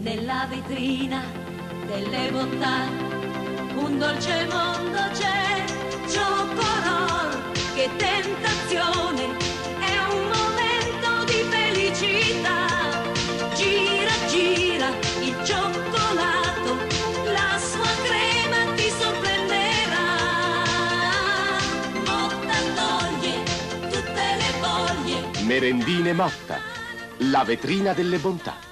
nella vetrina delle bontà. Un dolce mondo c'è, Chocorol, che tentazione, è un momento di felicità. Gira, gira il cioccolato, la sua crema ti sorprenderà. Motta toglie tutte le voglie. Merendine Motta, la vetrina delle bontà.